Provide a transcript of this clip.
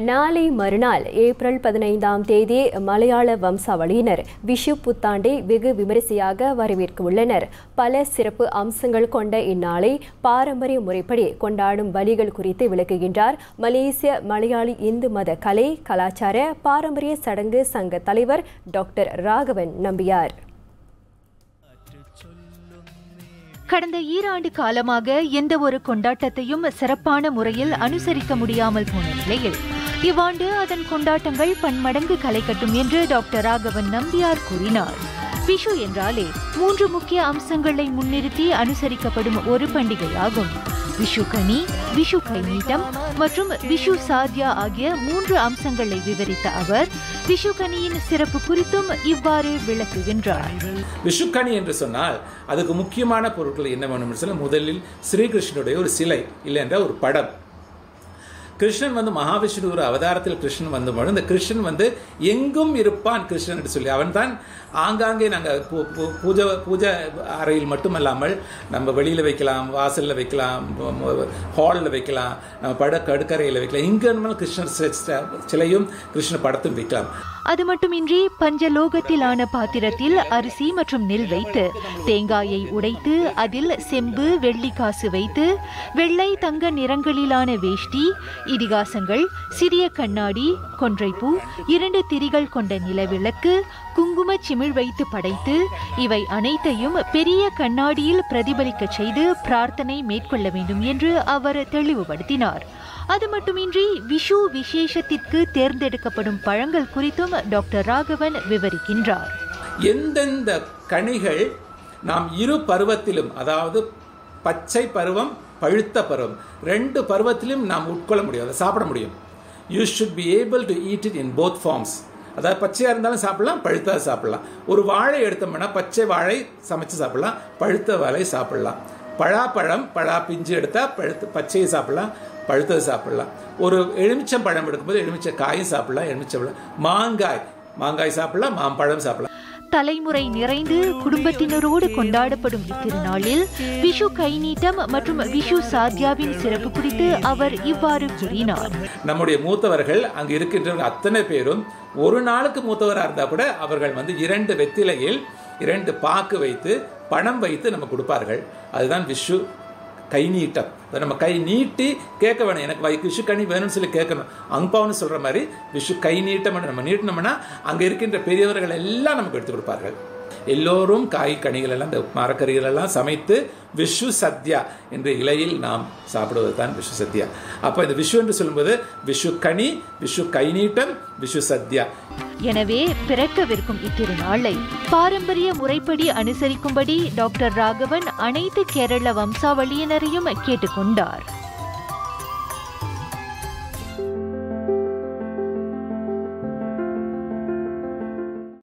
நாளை மறுநாள் ஏப்ரல் பதினைந்தாம் தேதி மலையாள வம்சாவளியினர் விஷு புத்தாண்டை வெகு விமரிசையாக வரவேற்க உள்ளனர் பல சிறப்பு அம்சங்கள் கொண்ட இந்நாளை பாரம்பரிய முறைப்படி கொண்டாடும் வழிகள் குறித்து விளக்குகின்றார் மலேசிய மலையாளி இந்து மத கலை கலாச்சார பாரம்பரிய சடங்கு சங்க தலைவர் டாக்டர் ராகவன் நம்பியார். கடந்த ஈராண்டு காலமாக எந்த ஒரு கொண்டாட்டத்தையும் சிறப்பான முறையில் அனுசரிக்க முடியாமல் போன நிலையில் இவ்வாண்டு அதன் கொண்டாட்டங்கள் பன்மடங்கு களை கட்டும் என்று டாக்டர் ராகவன் நம்பியார் கூறினார். விஷு என்றாலே மூன்று முக்கிய அம்சங்களை முன்னிறுத்தி அனுசரிக்கப்படும் ஒரு பண்டிகையாகும். விஷு கனி விஷு கைநீட்டம் மற்றும் விஷு சாத்யா ஆகிய மூன்று அம்சங்களை விவரித்த அவர் விஷு கனியின் சிறப்பு குறித்தும் இவ்வாறு விளக்குகின்றார். விஷு கனி என்று சொன்னால் அதுக்கு முக்கியமான பொருட்கள் என்ன வேணும் சொல்ல முதலில் ஸ்ரீகிருஷ்ணனுடைய ஒரு சிலை இல்லை என்ற ஒரு படம். கிருஷ்ணன் வந்து மகாவிஷ்ணு ஒரு அவதாரத்தில் கிருஷ்ணன் வந்தபோது இந்த கிருஷ்ணன் வந்து எங்கும் இருப்பான் கிருஷ்ணன் என்று சொல்லி. அவன் தான் ஆங்காங்கே நாங்கள் பூஜை பூஜை அறையில் மட்டுமல்லாமல் நம்ம வெளியில் வைக்கலாம் வாசலில் வைக்கலாம் ஹாலில் வைக்கலாம் நம்ம பட கடுக்கரையில் வைக்கலாம். இங்கே கிருஷ்ணர் சிலையும் கிருஷ்ண படத்தும் வைக்கலாம். அது மட்டுமின்றி பஞ்சலோகத்திலான பாத்திரத்தில் அரிசி மற்றும் நெல் வைத்து தேங்காயை உடைத்து அதில் செம்பு வெள்ளி காசு வைத்து வெள்ளை தங்க நிறங்களிலான வேஷ்டி இடிகாசங்கள் சிறிய கண்ணாடி கொன்றைப்பூ இரண்டு திரிகள் கொண்ட நிலவிளக்கு குங்கும சிமிழ் வைத்து படைத்து இவை அனைத்தையும் பெரிய கண்ணாடியில் பிரதிபலிக்க செய்து பிரார்த்தனை மேற்கொள்ள வேண்டும் என்று அவர் தெளிவுபடுத்தினார். அது மட்டுமின்றி விஷு விசேஷத்திற்கு தேர்ந்தெடுக்கப்படும் பழங்கள் குறித்தும் டாக்டர் ராகவன் விவரிக்கின்றார். எந்தெந்த கனிகள் நாம் இரு பருவத்திலும் அதாவது பச்சை பருவம் பழுத்த பருவம் ரெண்டு பருவத்திலும் நாம் உட்கொள்ள முடியும் அதை சாப்பிட முடியும். You should be able to eat it in both forms அதாவது பச்சையாக இருந்தாலும் சாப்பிடலாம் பழுத்தாக சாப்பிடலாம். ஒரு வாழை எடுத்தோம்னா பச்சை வாழை சமைச்சு சாப்பிடலாம் பழுத்த வாழை சாப்பிடலாம். பழாப்பழம் பழா பிஞ்சு எடுத்தால் பழுத்து பச்சையை சாப்பிடலாம் பழுத்தது சாப்பிடலாம். ஒரு எலுமிச்சம் பழம் எடுக்கும்போது எலுமிச்சை காயும் சாப்பிடலாம் எலுமிச்சை பழம். மாங்காய் மாங்காய் சாப்பிடலாம் மாம்பழம் சாப்பிடலாம். தலைமுறை நிறைந்து குடும்பத்தினரோடு கொண்டாடப்படும் இத்திருநாளில் விஷு கைநீட்டம் மற்றும் விஷு சாத்யாவின் சிறப்பு குறித்து அவர் இவ்வாறு கூறினார். நம்முடைய மூத்தவர்கள் அங்கு இருக்கின்றவர்கள் அத்தனை பேரும் ஒரு நாளுக்கு மூத்தவராக இருந்தால் கூட அவர்கள் வந்து இரண்டு வெத்திலையில் இரண்டு பாக்கு வைத்து பணம் வைத்து நம்ம கொடுப்பார்கள். அதுதான் விஷு கை நீட்டம் இப்போ நம்ம கை நீட்டி கேட்க வேணும். எனக்கு வை விஷு கனி வேணும்னு சொல்லி கேட்கணும். அங்பாவுன்னு சொல்கிற மாதிரி விஷு கை நீட்டம் நம்ம நீட்டினோம்னா அங்கே இருக்கின்ற பெரியவர்கள் எல்லாம் நமக்கு எடுத்து கொடுப்பார்கள். எல்லோரும் காய் கனிகள் எல்லாம் இந்த மரக்கறிகள் எல்லாம் சமைத்து விஷு சத்யா என்ற இலையில் நாம் சாப்பிடுவது தான் விஷு சத்யா. அப்போ இந்த விஷு என்று சொல்லும்போது விஷு கனி விஷு கை நீட்டம் விஷு சத்யா. எனவே பிறக்கவிருக்கும் இத்திருநாளை பாரம்பரிய முறைப்படி அனுசரிக்கும்படி டாக்டர் ராகவன் அனைத்து கேரள வம்சாவளியினரையும் கேட்டுக்கொண்டார்.